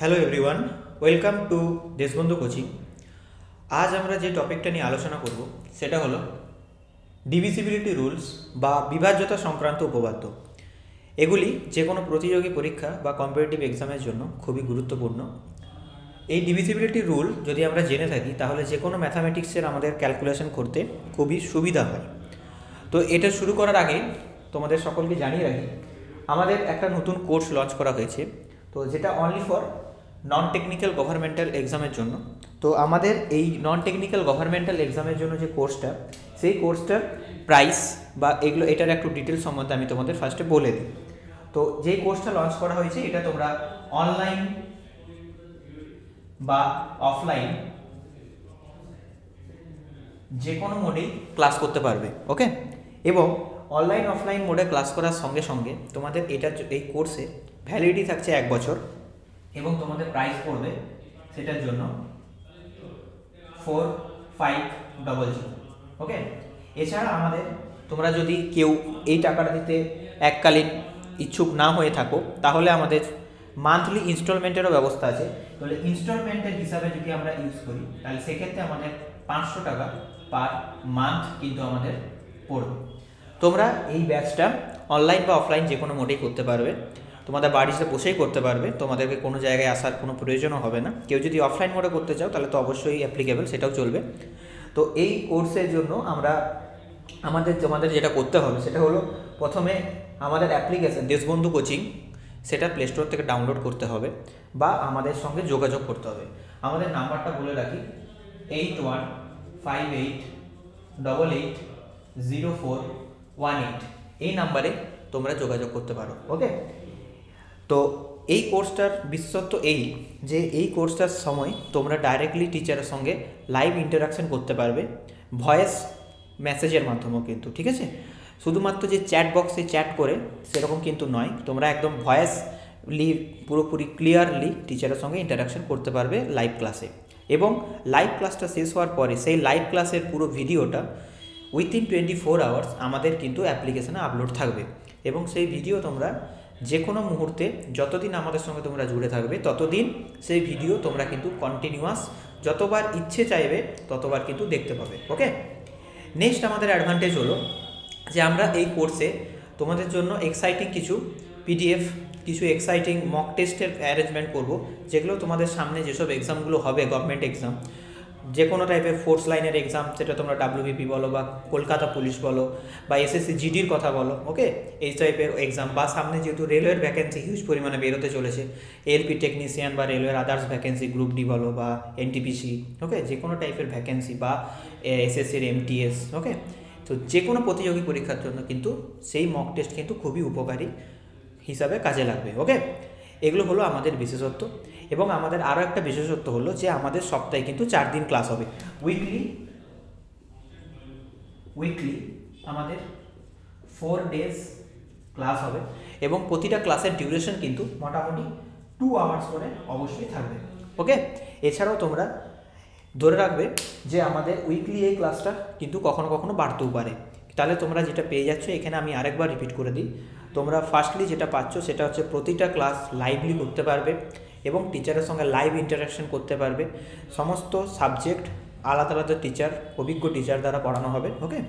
Hello everyone welcome to Deshbandhu coaching আজ আমরা যে টপিকটা নিয়ে আলোচনা করব, সেটা হলো ডিভিসিবিলিটি রুলস বা বিভাজ্যতা সংক্রান্ত উপপাদ্য। এগুলি যে কোনো প্রতিযোগী পরীক্ষা বা কম্পিটিটিভ এক্সামের জন্য খুবই গুরুত্বপূর্ণ। এই ডিভিসিবিলিটি রুল যদি আমরা জেনে থাকি, তাহলে যে কোনো ম্যাথামেটিক্সের আমাদের ক্যালকুলেশন করতে খুবই সুবিধা হয়। তো এটা শুরু করার আগে তোমাদের সকলকে জানিয়ে রাখি, আমাদের একটা নতুন কোর্স লঞ্চ করা হয়েছে। তো যেটা only for non technical governmental এক্সামের জন্য। তো আমাদের এই নন টেকনিক্যাল গভর্নমেন্টাল এক্সামের জন্য যে কোর্সটা সেই কোর্সটার প্রাইস বা এগুলো এটার একটু ডিটেলস সম্বন্ধে আমি তোমাদের ফার্স্টে বলে দিই। তো যেই কোর্সটা লঞ্চ করা হয়েছে এটা তোমরা অনলাইন বা অফলাইন যে কোনো মোডেই ক্লাস করতে পারবে ওকে এবং অনলাইন অফলাইন মোডে ক্লাস করার সঙ্গে সঙ্গে তোমাদের এটা এই কোর্সে ভ্যালিডিটি থাকছে এক বছর। এবং তোমাদের প্রাইস পড়বে সেটার জন্য four five double zero okay এছাড়া আমাদের তোমরা যদি কেউ এই টাকাটা দিতে এককালীন ইচ্ছুক না হয়ে থাকো, তাহলে আমাদের মান্থলি ইনস্টলমেন্টেরও ব্যবস্থা আছে। তাহলে ইনস্টলমেন্টের হিসাবে যদি আমরা ইউজ করি, তাহলে সেক্ষেত্রে আমাদের পাঁচশো টাকা পার মান্থ কিন্তু আমাদের পড়বে। তোমরা এই ব্যাচটা অনলাইন বা অফলাইন যে কোনো মোডেই করতে পারবে। তোমাদের বাড়িতে বসেই করতে পারবে, তোমাদেরকে কোনো জায়গায় আসার কোনো প্রয়োজনও হবে না। কেউ যদি অফলাইন মোডে করতে চাও, তাহলে তো অবশ্যই অ্যাপ্লিকেবল সেটাও চলবে। তো এই কোর্সের জন্য আমরা আমাদের, তোমাদের যেটা করতে হবে, সেটা হলো প্রথমে আমাদের অ্যাপ্লিকেশন দেশবন্ধু কোচিং সেটা প্লে স্টোর থেকে ডাউনলোড করতে হবে বা আমাদের সঙ্গে যোগাযোগ করতে হবে। আমাদের নাম্বারটা বলে রাখি eight one five eight double eight zero four one eight এই নাম্বারে তোমরা যোগাযোগ করতে পারো ওকে তো এই কোর্সটার বিশেষত্ব এই যে এই কোর্সটার সময় তোমরা ডাইরেক্টলি টিচারের সঙ্গে লাইভ ইন্টারাকশন করতে পারবে ভয়েস মেসেজের মাধ্যমেও কিন্তু, ঠিক আছে? শুধুমাত্র যে চ্যাট বক্সে চ্যাট করে সেরকম কিন্তু নয়, তোমরা একদম ভয়েসলি পুরোপুরি ক্লিয়ারলি টিচারের সঙ্গে ইন্টারাকশন করতে পারবে লাইভ ক্লাসে এবং লাইভ ক্লাসটা শেষ হওয়ার পরে সেই লাইভ ক্লাসের পুরো ভিডিওটা উইথিন টোয়েন্টি ফোর আওয়ার্স আমাদের কিন্তু অ্যাপ্লিকেশানে আপলোড থাকবে। এবং সেই ভিডিও তোমরা যে কোনো মুহূর্তে যতদিন আমাদের সঙ্গে তোমরা জুড়ে থাকবে, ততদিন সেই ভিডিও তোমরা কিন্তু কন্টিনিউয়াস যতবার ইচ্ছে চাইবে, ততবার কিন্তু দেখতে পাবে ওকে নেক্সট আমাদের অ্যাডভান্টেজ হলো যে আমরা এই কোর্সে তোমাদের জন্য এক্সাইটিং কিছু পিডিএফ কিছু এক্সাইটিং মক টেস্টের অ্যারেঞ্জমেন্ট করব, যেগুলো তোমাদের সামনে যেসব এক্সামগুলো হবে গভর্নমেন্ট এক্সাম যে কোনো টাইপের ফোর্স লাইনের এক্সাম সেটা তোমরা ডাব্লিউবিপি বলো বা কলকাতা পুলিশ বলো বা এসএসসি জিডির কথা বলো ওকে এই টাইপের এক্সাম বা সামনে যেহেতু রেলওয়ের ভ্যাকেন্সি হিউজ পরিমাণে বেরোতে চলেছে এলপি টেকনিশিয়ান বা রেলওয়ের আদার্স ভ্যাকেন্সি গ্রুপ ডি বলো বা এনটিপিসি ওকে যে কোনো টাইপের ভ্যাকেন্সি বা এসএসসির এমটিএস ওকে তো যে কোনো প্রতিযোগী পরীক্ষার জন্য কিন্তু সেই মক টেস্ট কিন্তু খুবই উপকারী হিসাবে কাজে লাগবে ওকে এগুলো হলো আমাদের বিশেষত্ব। এবং আমাদের আরও একটা বিশেষত্ব হলো যে আমাদের সপ্তাহে কিন্তু চার দিন ক্লাস হবে। উইকলি উইকলি আমাদের ফোর ডেজ ক্লাস হবে এবং প্রতিটা ক্লাসের ডিউরেশন কিন্তু মোটামুটি টু আওয়ার্স করে অবশ্যই থাকবে। ওকে এছাড়াও তোমরা ধরে রাখবে যে আমাদের উইকলি এই ক্লাসটা কিন্তু কখনো কখনো বাড়তেও পারে। তাহলে তোমরা যেটা পেয়ে যাচ্ছ, এখানে আমি আরেকবার রিপিট করে দিই। তোমরা ফার্স্টলি যেটা পাচ্ছ, সেটা হচ্ছে প্রতিটা ক্লাস লাইভলি করতে পারবে। এবং টিচারের সঙ্গে লাইভ ইন্টারাকশন করতে পারবে। সমস্ত সাবজেক্ট আলাদা আলাদা টিচার অভিজ্ঞ টিচার দ্বারা পড়ানো হবে ওকে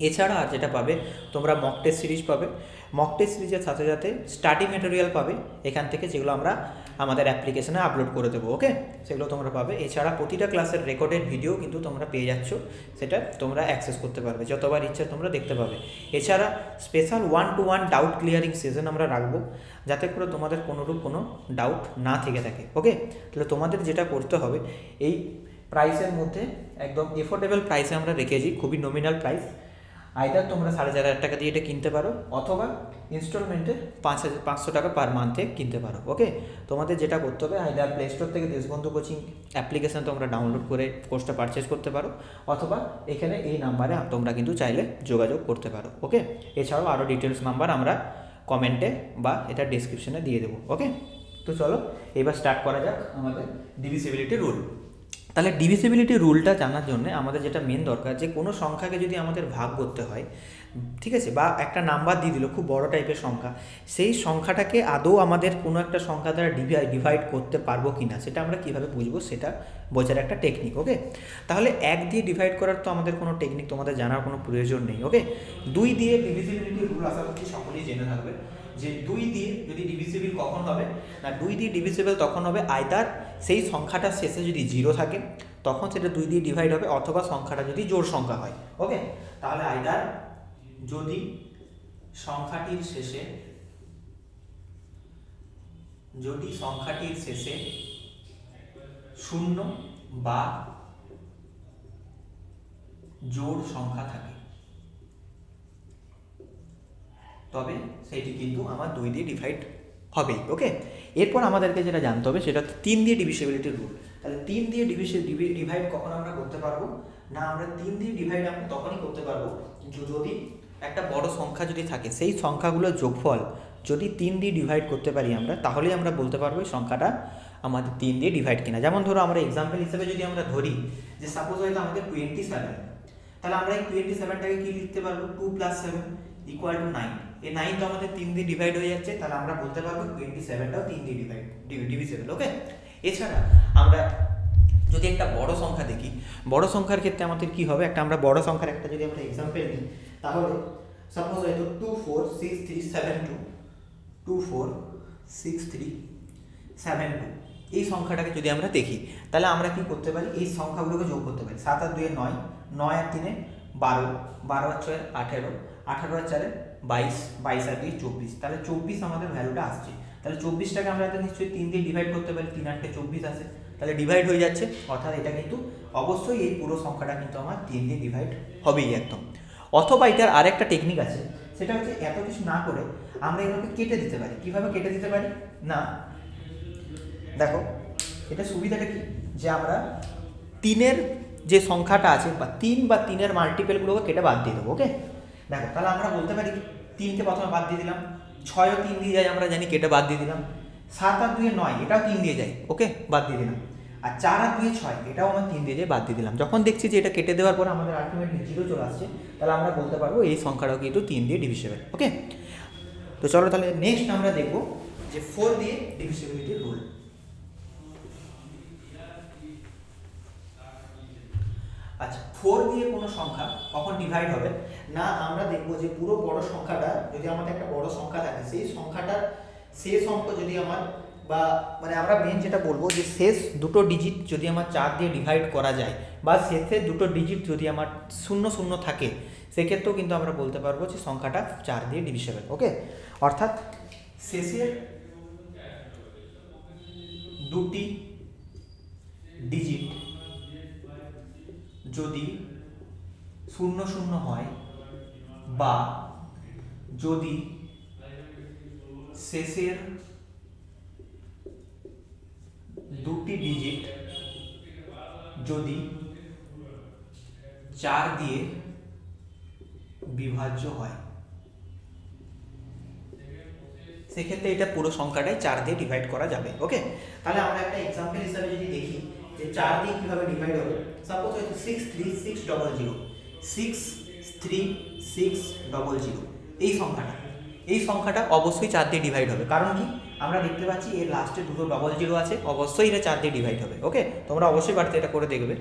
এছাড়া আর যেটা পাবে, তোমরা মক টেস্ট সিরিজ পাবে। মক টেস্ট সিরিজের সাথে সাথে স্টাডি মেটেরিয়াল পাবে এখান থেকে যেগুলো আমরা আমাদের অ্যাপ্লিকেশনে আপলোড করে দেবো ওকে সেগুলো তোমরা পাবে। এছাড়া প্রতিটা ক্লাসের রেকর্ডেড ভিডিও কিন্তু তোমরা পেয়ে যাচ্ছ। সেটা তোমরা অ্যাক্সেস করতে পারবে। যতবার ইচ্ছা তোমরা দেখতে পাবে। এছাড়া special one to one doubt clearing session আমরা রাখব, যাতে করে তোমাদের কোনোরূপ কোনো ডাউট না থেকে থাকে ওকে তাহলে তোমাদের যেটা করতে হবে, এই প্রাইসের মধ্যে একদম এফোর্ডেবল প্রাইসে আমরা রেখেছি। খুবই নমিনাল প্রাইস আইদার তোমরা সাড়ে চার হাজার টাকা দিয়ে এটা কিনতে পারো, অথবা ইনস্টলমেন্টে পাঁচ হাজার, পাঁচশো টাকা পার মান্থে কিনতে পারো ওকে তোমাদের যেটা করতে হবে আইদার প্লে স্টোর থেকে দেশবন্ধু কোচিং অ্যাপ্লিকেশান তোমরা ডাউনলোড করে কোর্সটা পারচেস করতে পারো, অথবা এখানে এই নাম্বারে তোমরা কিন্তু চাইলে যোগাযোগ করতে পারো ওকে এছাড়াও আরও ডিটেলস নাম্বার আমরা কমেন্টে বা এটা ডিসক্রিপশনে দিয়ে দেবো ওকে তো চলো, এবার স্টার্ট করা যাক আমাদের ডিভিসিবিলিটি রুল তাহলে ডিভিসিবিলিটি রুলটা জানার জন্য আমাদের যেটা মেন দরকার যে কোনো সংখ্যাকে যদি আমাদের ভাগ করতে হয় ঠিক আছে, বা একটা নাম্বার দিয়ে দিল, খুব বড় টাইপের সংখ্যা। সেই সংখ্যাটাকে আদৌ আমাদের কোনো একটা সংখ্যা দ্বারা ডিভাইড ডিভাইড করতে পারব কি না সেটা আমরা কীভাবে বুঝব, সেটা বোঝার একটা টেকনিক ওকে তাহলে এক দিয়ে ডিভাইড করার তো আমাদের কোনো টেকনিক তোমাদের জানার কোনো প্রয়োজন নেই ওকে দুই দিয়ে ডিভিজিবিলিটি রুল আশা করছি সকলেই জেনে থাকবে, যে দুই দিয়ে যদি ডিভিজিবল কখন হবে, না দুই দিয়ে ডিভিজিবল তখন হবে আয়তার সেই সংখ্যাটার শেষে যদি জিরো থাকে, তখন সেটা দুই দিয়ে ডিভাইড হবে, অথবা সংখ্যাটা যদি জোর সংখ্যা হয় ওকে তাহলে আয়তার যদি সংখ্যাটির শেষে, যদি সংখ্যাটির শেষে শূন্য বা জোড় সংখ্যা থাকে, তবে সেটি কিন্তু আমার দুই দিয়ে ডিভাইড হবেই ওকে এরপর আমাদেরকে যেটা জানতে হবে, সেটা তিন দিয়ে ডিভিসিবিলিটি রুল তাহলে তিন দিয়ে ডিভিশন ডিভাইড কখন আমরা করতে পারব? না, আমরা তিন দিয়ে ডিভাইড আমরা তখনই করতে পারব, যদি একটা বড় সংখ্যা যদি থাকে, সেই সংখ্যাগুলোর যোগফল যদি তিন দিয়ে ডিভাইড করতে পারি আমরা, তাহলেই আমরা বলতে পারব এই সংখ্যাটা আমাদের তিন দিয়ে ডিভাইড কিনা। যেমন ধরো আমরা এক্সাম্পল হিসেবে যদি আমরা ধরি যে সাপোজ হয়তো আমাদের টোয়েন্টি সেভেন তাহলে আমরা এই টোয়েন্টি সেভেনটাকে কি লিখতে পারব? Two plus seven equal to nine এই নাইন তো আমাদের তিন দিয়ে ডিভাইড হয়ে যাচ্ছে, তাহলে আমরা বলতে পারব টোয়েন্টি সেভেনটাও তিন দিয়ে ডিভাইড ডিভিসেবল ওকে এছাড়া আমরা যদি একটা বড় সংখ্যা দেখি, বড় সংখ্যার ক্ষেত্রে আমাদের কি হবে? একটা আমরা বড় সংখ্যার একটা যদি আমরা এক্সাম্পল নিই তাহলে সাপোজ হয়তো two four six three seven two two four six three seven two এই সংখ্যাটাকে যদি আমরা দেখি, তাহলে আমরা কি করতে পারি? এই সংখ্যাগুলোকে যোগ করতে পারি। সাত আর দুয়ে নয় নয় আর তিনে বারো বারো আর ছয় আঠেরো, আঠারো আর চারে বাইশ বাইশ আর দুই চব্বিশ। তাহলে চব্বিশ আমাদের ভ্যালুটা আসছে। তাহলে চব্বিশটাকে আমরা তো নিশ্চয়ই তিন দিয়ে ডিভাইড করতে পারি, তিন আটকে চব্বিশ আসে। তাহলে ডিভাইড হয়ে যাচ্ছে। অর্থাৎ এটা কিন্তু অবশ্যই এই পুরো সংখ্যাটা কিন্তু আমার তিন দিয়ে ডিভাইড হবেই একদম। অথবা এটার আরেকটা টেকনিক আছে, সেটা হচ্ছে এত কিছু না করে আমরা এগুলোকে কেটে দিতে পারি। কীভাবে কেটে দিতে পারি? না, দেখো, এটা সুবিধাটা কি? যে আমরা তিনের যে সংখ্যাটা আছে, বা তিন বা তিনের মাল্টিপেলগুলোকে কেটে বাদ দিয়ে দেবো ওকে দেখো, তাহলে আমরা বলতে পারি কি? তিনকে প্রথমে বাদ দিয়ে দিলাম, ছয়ও তিন দিয়ে যায়, আমরা জানি কেটে বাদ দিয়ে দিলাম। সাত আর দুয়ে নয়, এটাও তিন দিয়ে যায় ওকে বাদ দিয়ে দিলাম। আর চার আর দুয়ে ছয়, এটাও আমরা তিন দিয়ে বাদ দিয়ে দিলাম। যখন দেখছি যে এটা কেটে দেওয়ার পর আমাদের আলটিমেটলি জিরো চলে আসছে, তাহলে আমরা বলতে পারব এই সংখ্যাটাও কিন্তু তিন দিয়ে ডিভিসেবল ওকে তো চলো তাহলে নেক্সট আমরা দেখব যে ফোর দিয়ে ডিভিসিবিলিটি রুল আচ্ছা ফোর দিয়ে কোনো সংখ্যা কখন ডিভাইড হবে? না, আমরা দেখব যে পুরো বড় সংখ্যাটা, যদি আমাদের একটা বড় সংখ্যা থাকে, সেই সংখ্যাটার শেষ অঙ্ক যদি আমার বা মানে আমরা মেন যেটা বলব যে শেষ দুটো ডিজিট যদি আমার চার দিয়ে ডিভাইড করা যায় বা শেষের দুটো ডিজিট যদি আমার শূন্য শূন্য থাকে, সেক্ষেত্রেও কিন্তু আমরা বলতে পারব যে সংখ্যাটা চার দিয়ে ডিভিসেবল ওকে অর্থাৎ শেষের দুটি ডিজিট যদি শূন্য শূন্য হয় বা যদি শেষের দুটি ডিজিট যদি চার দিয়ে বিভাজ্য হয়। সেক্ষেত্রে এটা পুরো সংখ্যাটাই চার দিয়ে ডিভাইড করা যাবে ওকে তাহলে আমরা একটা এক্সাম্পল হিসাবে যদি দেখি যে চার দিয়ে কীভাবে ডিভাইড হবে? সাপোজ হয়তো six three six double zero six three six double zero এই সংখ্যাটা। এই সংখ্যাটা অবশ্যই চার দিয়ে ডিভাইড হবে, কারণ কি? আমরা দেখতে পাচ্ছি এর লাস্টে দুটো ডবল জিরো আছে। অবশ্যই এটা চার দিয়ে ডিভাইড হবে ওকে তোমরা অবশ্যই বাড়তে এটা করে দেখবে।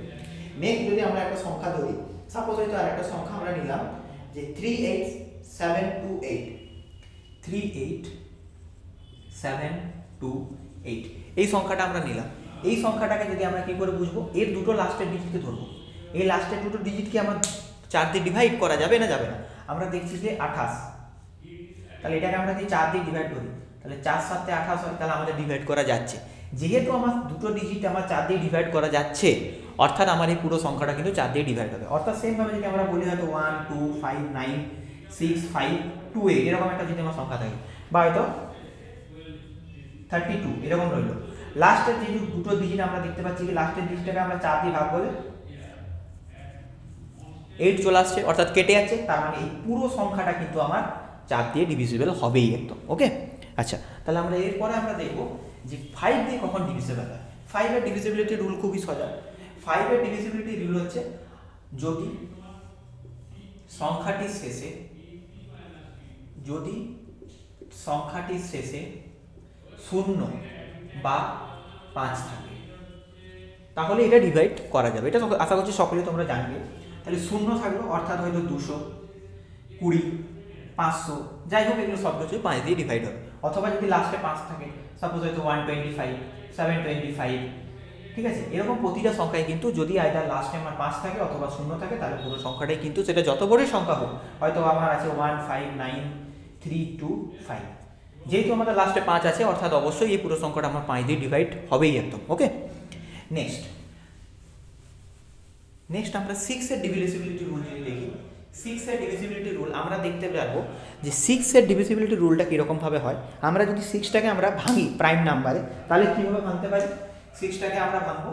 নেক্সট যদি আমরা একটা সংখ্যা ধরি সাপোজ হয়তো আর একটা সংখ্যা আমরা নিলাম যে three eight seven two eight three eight seven two eight এই সংখ্যাটা আমরা নিলাম। এই সংখ্যাটাকে যদি আমরা কী করে বুঝব, এর দুটো লাস্টের ডিজিটকে ধরবো। এই লাস্টের দুটো ডিজিটকে আমার চার দিয়ে ডিভাইড করা যাবে না যাবে না। আমরা দেখছি যে আঠাশ। তাহলে এটাকে আমরা যদি চার দিয়ে ডিভাইড করি তাহলে চার সাথে আঠাশ হয়, তাহলে আমাদের ডিভাইড করা যাচ্ছে। যেহেতু আমার দুটো ডিজিট আমার চার দিয়ে ডিভাইড করা যাচ্ছে, অর্থাৎ আমার এই পুরো সংখ্যাটা কিন্তু চার দিয়ে ডিভাইড হবে। অর্থাৎ সেমভাবে যদি আমরা বলি হয়তো one two five nine six five two eight এরকম একটা যদি আমার সংখ্যা থাকে। বা হয়তো থার্টি টু এরকম রইল। লাস্টের যে দুটো ডিজিট আমরা দেখতে পাচ্ছি যে লাস্টের ডিজিটটাকে আমরা চার দিয়ে ভাগ বলে এইট চলে আসছে, অর্থাৎ কেটে যাচ্ছে, তার মানে এই পুরো সংখ্যাটা কিন্তু আমার চার দিয়ে ডিভিজিবল হবেই একদম ওকে আচ্ছা তাহলে আমরা এরপরে আমরা দেখব যে ফাইভ দিয়ে কখন ডিভিজিবল হয়। ফাইভের ডিভিজিবিলিটি রুল খুবই সোজা ফাইভের ডিভিজিবিলিটি রুল হচ্ছে যদি সংখ্যাটির শেষে, যদি সংখ্যাটির শেষে শূন্য বা পাঁচ থাকে, তাহলে এটা ডিভাইড করা যাবে। এটা আশা করছি সকলে তোমরা জানবে। তাহলে শূন্য থাকল, অর্থাৎ হয়তো দুশো, কুড়ি, পাঁচশো, যাই হোক এগুলো সব কিছু পাঁচ দিয়ে ডিভাইড হবে। অথবা যদি লাস্টে পাঁচ থাকে সাপোজ হয়তো one twenty five seven twenty five ঠিক আছে? এরকম প্রতিটা সংখ্যায় কিন্তু যদি আইদার লাস্টে আমার পাঁচ থাকে অথবা শূন্য থাকে, তাহলে পুরো সংখ্যাটাই কিন্তু সেটা যত বড়ই সংখ্যা হোক, হয়তো আমার আছে one five nine three two five যেহেতু আমাদের লাস্টে পাঁচ আছে, অর্থাৎ অবশ্যই এই পুরো সংখ্যাটা আমার পাঁচ দিয়ে ডিভাইড হবেই একদম ওকে নেক্সট নেক্সট আমরা সিক্সের ডিভিজিবিলিটি রুল সিক্সের ডিভিজিবিলিটি রুল আমরা দেখতে পারব যে সিক্সের ডিভিজিবিলিটি রুলটা কীরকমভাবে হয়। আমরা যদি সিক্সটাকে আমরা ভাঙি প্রাইম নাম্বারে তাহলে কীভাবে ভাঙতে পারি? সিক্সটাকে আমরা ভাঙবো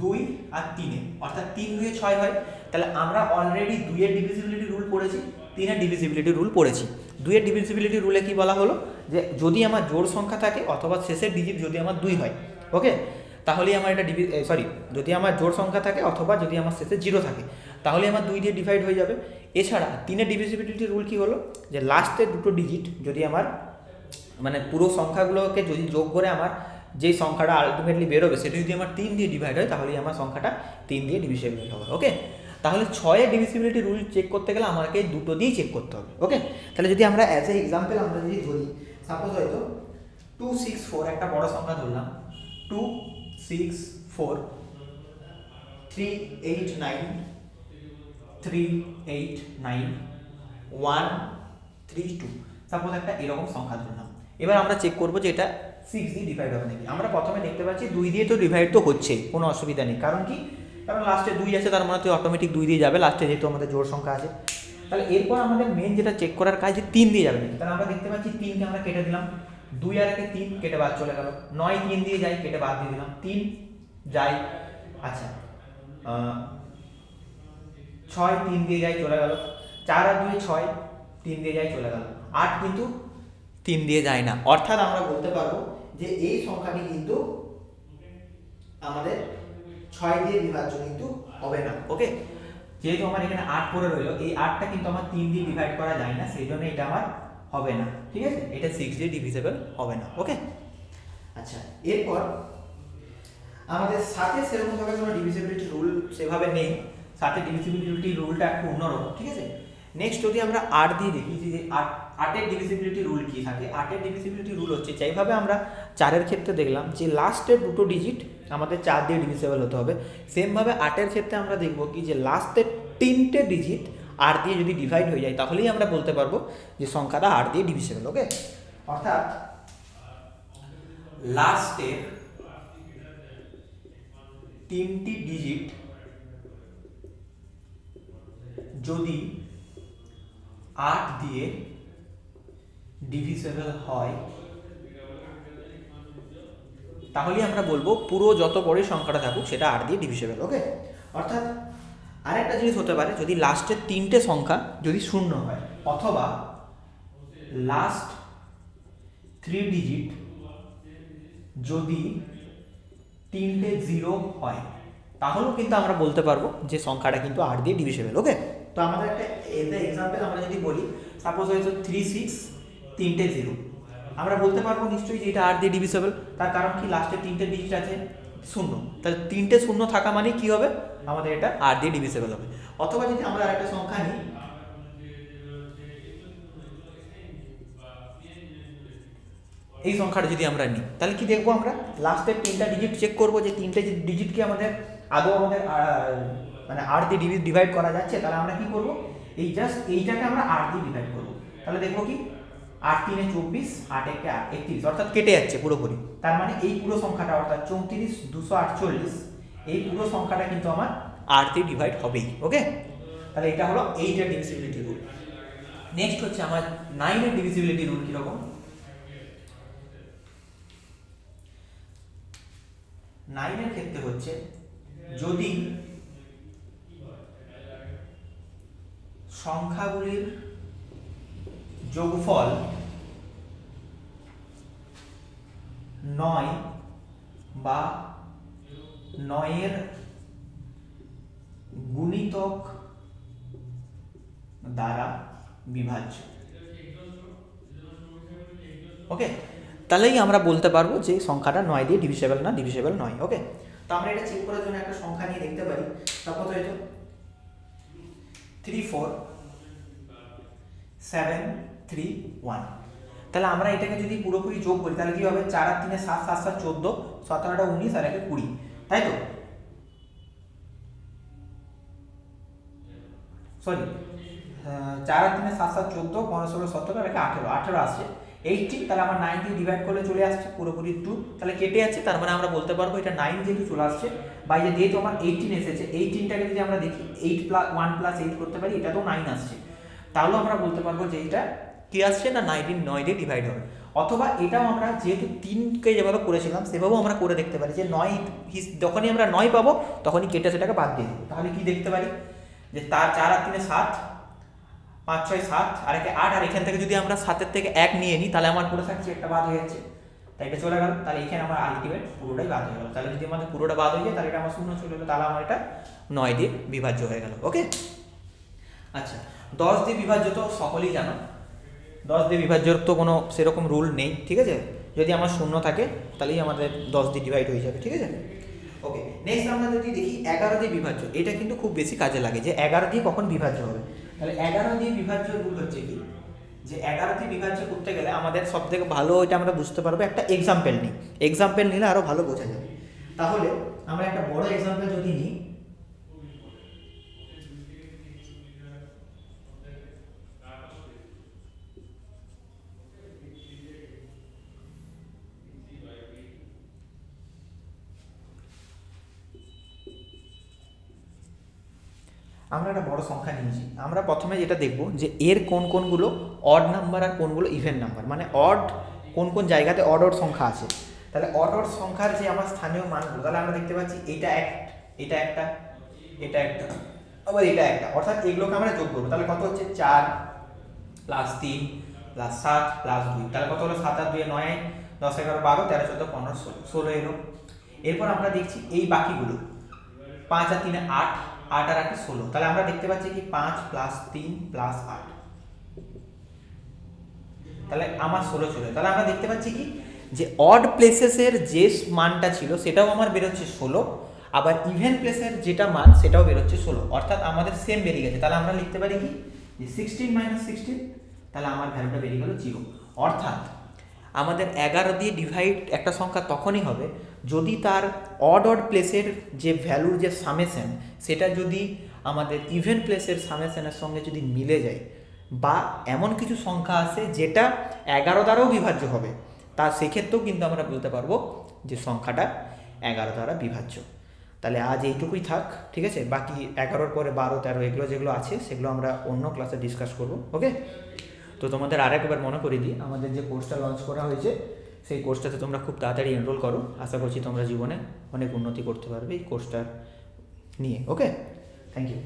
দুই আর তিনে, অর্থাৎ তিন দুয়ে ছয় হয়। তাহলে আমরা অলরেডি দুইয়ের ডিভিজিবিলিটি রুল পড়েছি, তিনের ডিভিজিবিলিটি রুল পড়েছি। দুইয়ের ডিভিজিবিলিটি রুলে কি বলা হলো? যে যদি আমার জোর সংখ্যা থাকে অথবা শেষের ডিজিট যদি আমার দুই হয় ওকে তাহলেই আমার এটা ডিভি সরি যদি আমার জোর সংখ্যা থাকে অথবা যদি আমার শেষে জিরো থাকে তাহলে আমার দুই দিয়ে ডিভাইড হয়ে যাবে। এছাড়া তিনের ডিভিজিবিলিটি রুল কি হলো? যে লাস্টের দুটো ডিজিট যদি আমার মানে পুরো সংখ্যাগুলোকে যদি যোগ করে আমার যেই সংখ্যাটা আলটিমেটলি বেরোবে, সেটা যদি আমার তিন দিয়ে ডিভাইড হয়, তাহলেই আমার সংখ্যাটা তিন দিয়ে ডিভিজিবল হবে ওকে তাহলে ছয়ের ডিভিজিবিলিটি রুল চেক করতে গেলে আমাকে দুটো দিয়েই চেক করতে হবে ওকে তাহলে যদি আমরা অ্যাজ এ এক্সাম্পল আমরা যদি ধরি সাপোজ হয়তো টু সিক্স ফোর একটা বড় সংখ্যা ধরলাম two six four three eight nine three eight nine one three two suppose একটা এরকম সংখ্যা ধরলাম। এবার আমরা চেক করব যে এটা সিক্স দিয়ে ডিভাইড হবে নাকি। আমরা প্রথমে দেখতে পাচ্ছি দুই দিয়ে তো ডিভাইড তো হচ্ছে, কোনো অসুবিধা নেই। কারণ কি? কারণ লাস্টে দুই আছে, তার মানে অটোমেটিক দুই দিয়ে যাবে। লাস্টে যেহেতু আমাদের জোর সংখ্যা আছে। তাহলে এরপর আমাদের মেন যেটা চেক করার কাজ যে তিন দিয়ে যাবে নাকি। তাহলে আমরা দেখতে পাচ্ছি তিনকে আমরা কেটে দিলাম। দুই আর একে তিন কেটে বাদ চলে গেল। নয় তিন দিয়ে যাই, কেটে বাদ দিয়ে দিলাম। তিন যাই। আচ্ছা ছয়, তিন দিয়ে যায় চলে গেল। চার আর দুই, ছয়, তিন দিয়ে যায় চলে গেল। আট কিন্তু তিন দিয়ে যায় না। অর্থাৎ আমরা বলতে পারব যে এই সংখ্যাটি কিন্তু আমাদের ছয় দিয়ে বিভাজ্য কিন্তু হবে না। ওকে যেহেতু আমার এখানে আট করে রইল, এই আটটা কিন্তু আমার তিন দিয়ে ডিভাইড করা যায় না, সেই জন্য এটা আমার হবে না। ঠিক আছে? এটা সিক্স দিয়ে ডিভিজেবল হবে না। ওকে আচ্ছা এরপর আমাদের সাথে সেরকমভাবে কোনো ডিভিজিবিলিটি রুল সেভাবে নেই। সাথে ডিভিজিবিলিটি রুলটা একটু অন্যরকম, ঠিক আছে? নেক্সট যদি আমরা আট দিয়ে দেখি, যে আট আটের ডিভিজিবিলিটি রুল কি থাকে? আটের ডিভিজিবিলিটি রুল হচ্ছে যেইভাবে আমরা চারের ক্ষেত্রে দেখলাম, যে লাস্টের দুটো ডিজিট আমাদের চার দিয়ে ডিভিজেবল হতে হবে। সেমভাবে আটের ক্ষেত্রে আমরা দেখব কি, যে লাস্টের তিনটে ডিজিট আট দিয়ে যদি ডিভাইড হয়ে যায়, তাহলেই আমরা বলতে পারব যে সংখ্যাটা আট দিয়ে ডিভিজেবল ওকে অর্থাৎ লাস্টের তিনটি ডিজিট যদি আট দিয়ে ডিভিজেবল হয়, তাহলেই আমরা বলব পুরো যত বড়ই সংখ্যাটা থাকুক সেটা আট দিয়ে ডিভিজেবল ওকে অর্থাৎ আরেকটা জিনিস হতে পারে, যদি লাস্টের তিনটে সংখ্যা যদি শূন্য হয়, অথবা লাস্ট থ্রি ডিজিট যদি তিনটে জিরো হয় তাহলেও কিন্তু আমরা বলতে পারব যে সংখ্যাটা কিন্তু আট দিয়ে ডিভিসেবেল ওকে তো আমাদের একটা এতে এক্সাম্পল আমরা যদি বলি সাপোজ হয়তো থ্রি সিক্স তিনটে জিরো আমরা বলতে পারব নিশ্চয়ই যে এটা আট দিয়ে ডিভিজেবল তার কারণ কি? লাস্টে তিনটে ডিজিট আছে, শূন্য। তাহলে তিনটে শূন্য থাকা মানে কি হবে? আমাদের এটা আট দিয়ে ডিভিজেবল হবে। অথবা যদি আমরা আরেকটা সংখ্যা নিই, এই সংখ্যাটা যদি আমরা নিই, তাহলে কি দেখব আমরা? লাস্টের তিনটা ডিজিট চেক করব যে তিনটে ডিজিট কি আমাদের আদৌ আমাদের মানে আট দিয়ে ডিভাইড করা যাচ্ছে, তাহলে আমরা কি করব? এই জাস্ট এইটাকে আমরা আট দিয়ে ডিভাইড করব। তাহলে দেখব কি? আট তিনে চব্বিশ, আট একে একত্রিশ, অর্থাৎ কেটে যাচ্ছে পুরোপুরি। তার মানে এই পুরো সংখ্যাটা, অর্থাৎ চৌত্রিশ, দুশো আটচল্লিশ, এই পুরো সংখ্যাটা কিন্তু আমার আট দিয়ে ডিভাইড হবেই ওকে তাহলে এটা হলো এইটের ডিভিজিবিলিটি রুল নেক্সট হচ্ছে আমার নাইনের ডিভিজিবিলিটি রুল কীরকম? নাইনের ক্ষেত্রে হচ্ছে যদি সংখ্যাগুলির যোগফল নয় বা নয়ের গুণিতক দ্বারা বিভাজ্য। ওকে তাহলেই আমরা বলতে পারব যে সংখ্যাটা নয় দিয়ে ডিভিসেবল না ডিভিসেবল নয় ওকে তো আমরা এটা চেক করার জন্য একটা সংখ্যা নিয়ে দেখতে পারি। তা কত হয়েছে three four seven three one তাহলে আমরা এটাকে যদি পুরোপুরি যোগ করি, তাহলে কি হবে? চার আর তিনে সাত সাত সাত, চোদ্দ সতেরোটা উনিশ আর একে কুড়ি। তাই তো? সরি চার আর তিনে সাত সাত, চোদ্দ, পনেরো, ষোলো, সতেরো আর একে আঠেরো। আঠেরো আসছে। এইটিন তাহলে আমার নাইন দিয়ে ডিভাইড করলে চলে আসছে, পুরোপুরি টু তাহলে কেটে যাচ্ছে, তার মানে আমরা বলতে পারব এটা নাইন যেহেতু চলে আসছে বা যে যেহেতু আমার এইটিন এসেছে এইটিনটাকে যদি আমরা দেখি eight plus one plus eight করতে পারি, এটা তো নাইন আসছে। তাহলেও আমরা বলতে পারব যে এটা কি আসছে না নাইনটিন নয় দিয়ে ডিভাইড হবে। অথবা এটাও আমরা যেহেতু তিনকে যেভাবে করেছিলাম, সেভাবেও আমরা করে দেখতে পারি যে নয় যখনই আমরা নয় পাবো, তখনই কেটে সেটাকে বাদ দিয়ে দেবো। তাহলে কি দেখতে পারি? যে তার চার আর তিনে সাত পাঁচ, ছয়, সাত আর একে আট, আর এখান থেকে যদি আমরা সাতের থেকে এক নিয়ে নিই, তাহলে আমার পুরো থাকছে একটা বাদ হয়ে যাচ্ছে। তাই এটা চলে গেল, তাহলে এখানে আমার আলটিমেট পুরোটাই বাদ হয়ে গেল। তাহলে যদি আমাদের পুরোটা বাদ হয়ে যায়, তাহলে এটা আমার শূন্য চলে গেলো, তাহলে আমার এটা নয় দিয়ে বিভাজ্য হয়ে গেল ওকে আচ্ছা দশ দিয়ে বিভাজ্য তো সকলেই জানো। দশ দিয়ে বিভাজ্যর তো কোনো সেরকম রুল নেই, ঠিক আছে? যদি আমার শূন্য থাকে, তাহলেই আমাদের দশ দিয়ে ডিভাইড হয়ে যাবে, ঠিক আছে? ওকে নেক্সট আমরা যদি দেখি এগারো দিয়ে বিভাজ্য, এটা কিন্তু খুব বেশি কাজে লাগে যে এগারো দিয়ে কখন বিভাজ্য হবে। তাহলে এগারো দিয়ে বিভাজ্য রুল হচ্ছে কি? যে এগারো দিয়ে বিভাজ্য করতে গেলে আমাদের সব থেকে ভালো এটা আমরা বুঝতে পারব একটা এক্সাম্পল নিই। এক্সাম্পল নিলে আরও ভালো বোঝা যাবে। তাহলে আমরা একটা বড় এক্সাম্পল যদি নিই আমরা একটা বড় সংখ্যা নিয়েছি। আমরা প্রথমে যেটা দেখব যে এর কোন কোনগুলো অড নাম্বার আর কোনগুলো ইভেন নাম্বার মানে অড কোন কোন জায়গাতে অড অড সংখ্যা আছে। তাহলে অড অড সংখ্যার যে আমার স্থানীয় মানগুলো, তাহলে আমরা দেখতে পাচ্ছি এটা এক, এটা একটা এটা একটা, আবার এটা একটা। অর্থাৎ এগুলোকে আমরা যোগ করব। তাহলে কত হচ্ছে? চার প্লাস তিন প্লাস সাত প্লাস দুই। তাহলে কত হলো? সাত আর দুই নয়, দশ, এগারো, বারো, তেরো, চোদ্দ, পনেরো, ষোলো। ষোলো এরপর আমরা দেখছি এই বাকিগুলো। পাঁচ আর তিনে আট আট আর আটে ষোলো। তাহলে আমরা দেখতে পাচ্ছি কি পাঁচ প্লাস তিন প্লাস আট। তাহলে আমার ষোলো চলে। তাহলে আমরা দেখতে পাচ্ছি কি? যে অড প্লেসেসের যে মানটা ছিল, সেটাও আমার বেরোচ্ছে ষোলো। আবার ইভেন প্লেসের যেটা মান, সেটাও বেরোচ্ছে ষোলো। অর্থাৎ আমাদের সেম বেরিয়ে গেছে। তাহলে আমরা লিখতে পারি কি? যে সিক্সটিন মাইনাস সিক্সটিন তাহলে আমার ভ্যালুটা বেরিয়ে গেল জিরো অর্থাৎ আমাদের এগারো দিয়ে ডিভাইড একটা সংখ্যা তখনই হবে যদি তার অড অড প্লেসের যে ভ্যালুর যে সামেশন সেটা যদি আমাদের ইভেন প্লেসের সামেশনের সঙ্গে যদি মিলে যায়, বা এমন কিছু সংখ্যা আছে যেটা এগারো দ্বারাও বিভাজ্য হবে, তা সেক্ষেত্রেও কিন্তু আমরা বলতে পারব যে সংখ্যাটা এগারো দ্বারা বিভাজ্য। তাহলে আজ এইটুকুই থাক, ঠিক আছে? বাকি এগারোর পরে বারো, তেরো এগুলো যেগুলো আছে, সেগুলো আমরা অন্য ক্লাসে ডিসকাস করব ওকে তো তোমাদের আরেকবার মনে করে দিই, আমাদের যে কোর্সটা লঞ্চ করা হয়েছে সেই কোর্সটাতে তোমরা খুব তাড়াতাড়ি এনরোল করো। আশা করছি তোমরা জীবনে অনেক উন্নতি করতে পারবে এই কোর্সটা নিয়ে ওকে থ্যাংক ইউ